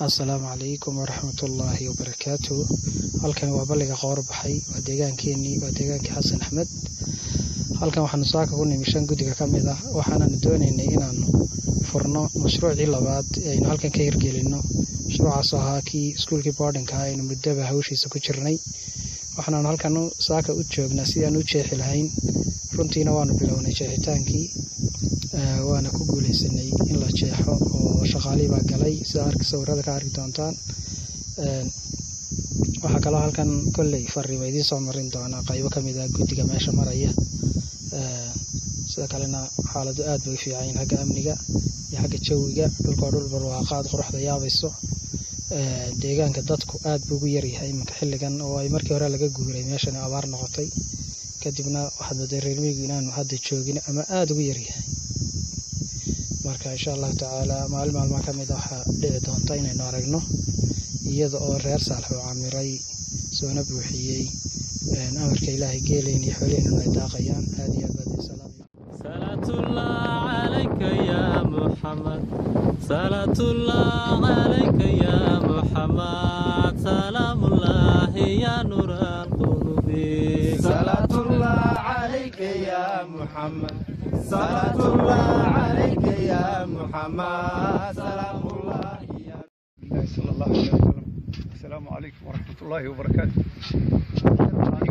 assalaamu calaykum waraxmatullaahi wabarakaatu halkan waa balliga qoor baxay waa deegaankeenii waa deegaankii xasan axmed. Halkan waxaanu saaka ku nimi shan guddiga ka mid ah waxaananu doonaynay inaanu furno mashruucii labaad ee aynu halkan ka hirgelinno. Mashruucaasoo ahaa kii iskuulkii boardinka aynu muddaba hawshiisa ku jirnay. Waxaanaanu halkan saaka u joognaa sidaan u jeexi lahayn runtiina waanu bilownay jeexitaankii waana ku guuleysanay in la jeexo oo shaqaalii baa galay. Sida sawirada ka arki doontaan waxaa kaloo halkan kolley fariima idiin soo marin doona qaybo ka mid ah guddiga meesha maraya. Sida kalena xaaladu aad bay u fiicanyiin xagga amniga iyo xagga jawiga. Dhulkoo dhul barwaaqaad quruxda yaabayso deegaanka dadku aad buu ugu yaryahay iminka xilligan oo ay markii hore laga guuray meeshan abaar noqotay kadibna waxaad mooday reermiyigu inaanu hadda joogin ama aada ugu yaryahay marka insha allahu tacaala maalin maalmaa ka mid a waxaa dhici doonta inaynu aragno iyada oo reer saalax uu camiray soona buuxiyey amarka ilaahay geelayn iyo xoolihiinuna ay daaqayaan aad iyo aad صلاة عليك يا محمد صلاة عليك يا محمد سلام يا نور القلوب يا محمد. صلاة الله عليك يا محمد. سلام الله صلى الله عليه وسلم. السلام عليكم ورحمة الله وبركاته.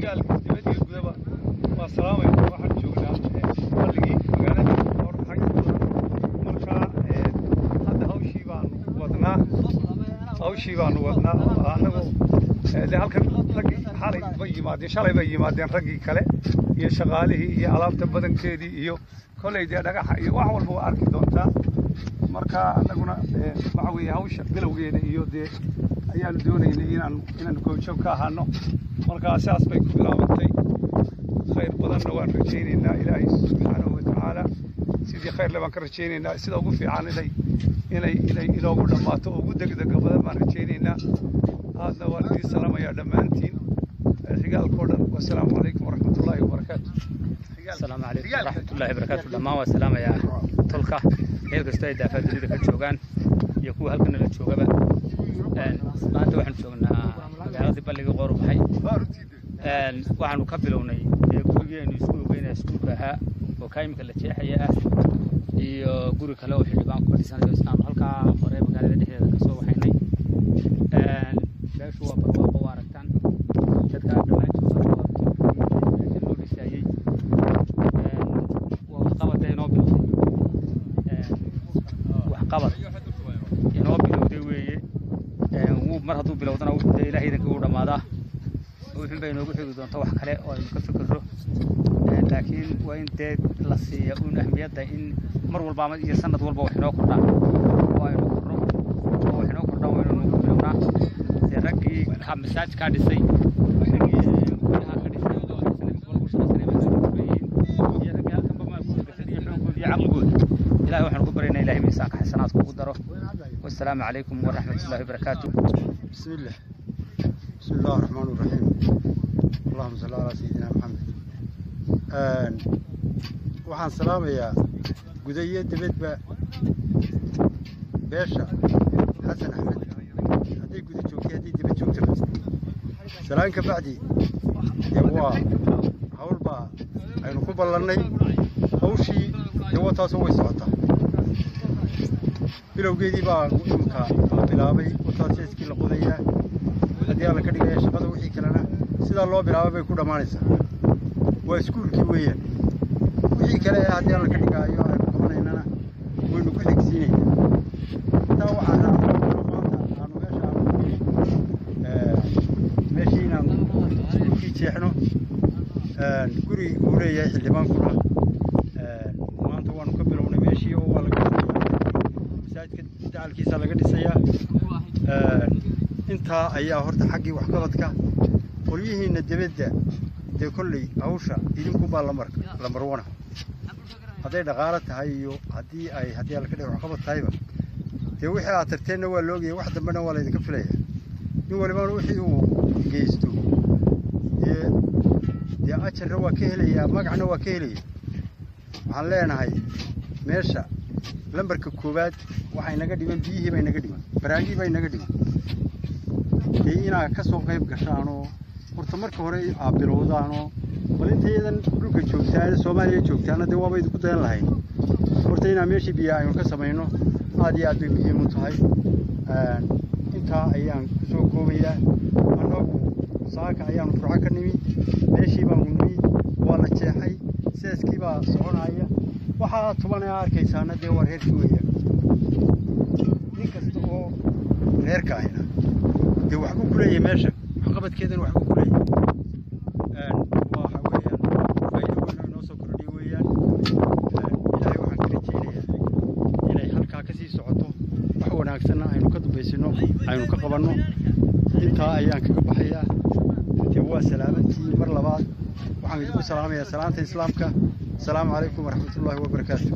قال كتبتي القدبة والسلام عليكم. واحد جونا قلقي مقالة الفور حق مركا إيه، هذا هوشي بان ودنا هوشي بان ودنا أنا آه، إيه، لهالكن لقي xalay bay yimaadeen shalay bay yimaadeen raggii kale iyo shaqaalihii iyo alaabta badankeedii iyo kolley dee dhagaxa iyo wax walba waa arki doontaa marka anaguna waxa weeye hawsha bilowgeeda iyo dee ayaanu doonaynay inaan inaanu goobjoog ka ahaano marka sidaas bay ku bilaabantay khayr badanna waan rajaynaynaa ilaahay subxaanahu watacaala sidii khayrle baan ka rajaynaynaa sida ugu fiican inay inay inay inoogu dhammaato oo ugu degdega badan baan rajaynaynaa aadna waan idiin salaamayaa dhammaantiin xigaalkao dhan wasalaamu calaykum waraxmatullaahi wabarakaatu asalaamu calaykum waraxmatullaahi wabarakaatu dhammaan waa salaamayaa tolka. Meel kastoo ay daafaa dunida ka joogaan iyo kuwa halkan nala joogaba. Maanta waxaanu joognaa magaaladii balligii qoor baxay waxaanu ka bilownay gurigeenu isku ogeyna iskuulka ahaa oo kaayimka la jeexaya ah iyo guri kale oo xildhibaanku ka dhisanayo islaanu halkaa hore magaalada dhexdeeda ka soo waxaynay mar hadduu bilowdana wuxuu dee ilaah iidankii uu dhammaadaa wuxuun bay inoogu xigi doonta wax kale oo aynu ka fikirro laakiin waa in dee la siiya uun ahmiyadda in mar walba ama iyo sanad walba wax inoo kordhaan oo aynu korno oo wax inoo kordhaan waa inaynu ku bilownaa dee raggii ka masaajkaa dhisay raggii guryaha ka dhisay oo sanadkii walba shaqaysanay masaajidkuleeyihiin iyo raggii halkanba maalkooda gashan iyo xoonkooda iyo caqligooda ilahay waxaanu ku baryaynaa ilahay الناس والسلام عليكم ورحمة الله وبركاته. بسم الله. بسم الله الرحمن الرحيم. اللهم صل على سيدنا محمد. أن. وحن سلام يا جدية دبت ب بيشة. حسن أحمد. هذه جدية توكي هذه دبت توكي سلام كبعدي يبوا هولبا أنا خبر لنا أوشي يبوا تاسو ويسوطه bilowgeedii baa imka la bilaabay wataas seeskii la qodayaa haddii alla ka dhigaya shaqada wixii kalena sidaa loo bilaabay bay ku dhammaanaysaa waa iskuulkii weeyaan wixii kale ee haddii alla ka dhigaayo aynu qabanaynana waynu ku xigsiinaynaa intaa waxaa raacay maanta aanu meesha aanu meeshii inaanu iskuulkii jeexno guri uu leeyahay xildhibaankuna maanta waanu ka bilownay meeshii oo waa laga masaajidka dacalkiisa laga dhisayaa intaa ayaa horta xaggii waxqabadka qolyihiinna debedda dee kolley hawsha idinkunbaa lamarka lamarwana hadday dhaqaalo tahay iyo haddii ay haddii alka dhe waxqabad tahayba dee wixii aad tarteenna waa loogaya wax dambena waa laydinka filaya nin walibana wixii uu geysto dee ajarna waa ka helayaa magacna waa ka helaya waxaan leenahay meesha lambarka koowaad waxay naga dhiman biyihii bay naga dhiman baraagii bay naga dhiman dee inaad ka soo qayb gashaanoo horta marka hore aad bilowdaanoo bal intayadan dhulka joogtaan soomaaliya joogtaana dee waaba idinku dayan lahayn horta inaan meeshii biyaa aynu ka samayno aad iyo aad bay muhiim u tahay intaa ayaan ku soo koobayaa annagu saaka ayaanu furco ka nimi meeshii baanu nimi waa la jeexay seeskii baa soconaya waxaa tuban aa arkaysaana dee waa reerkii weeyaan nin kasta oo reerka ahina dee waxbuu ku leeyahay meesha? Waxqabadkeedana waxbuu ku leeyahay waxa weeyaan faa'iido weyn oo inoo soo kordhiy weeyaan. Ilaahay waxaan ka rajaynayaa inay halkaa ka sii socoto wax wanaagsanna aynu ka dambaysino aynu ka qabanno. Intaa ayaan kaga baxayaa. Dee waa salaamantii mar labaad waxaan idinku salaamayaa salaanta islaamka. Asalaamu calaykum waraxmatullaahi wabarakaatu